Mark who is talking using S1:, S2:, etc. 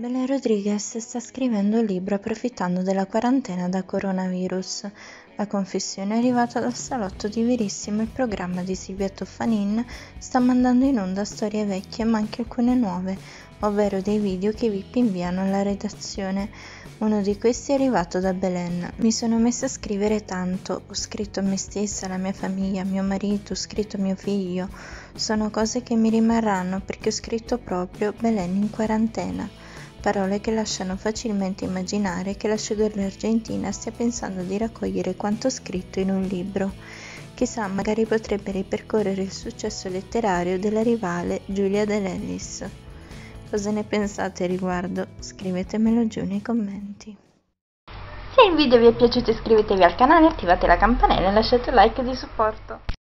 S1: Rodriguez sta scrivendo un libro approfittando della quarantena da coronavirus. La confessione è arrivata dal salotto di Verissimo il programma di Silvia Toffanin sta mandando in onda storie vecchie ma anche alcune nuove, ovvero dei video che VIP inviano alla redazione. Uno di questi è arrivato da Belen. Mi sono messa a scrivere tanto, ho scritto a me stessa, alla mia famiglia, a mio marito, ho scritto a mio figlio. Sono cose che mi rimarranno perché ho scritto proprio Belen in quarantena. Parole che lasciano facilmente immaginare che la showgirl argentina stia pensando di raccogliere quanto scritto in un libro. Chissà, magari potrebbe ripercorrere il successo letterario della rivale Giulia Dell'Ellis. Cosa ne pensate riguardo? Scrivetemelo giù nei commenti.
S2: Se il video vi è piaciuto iscrivetevi al canale, attivate la campanella e lasciate un like di supporto.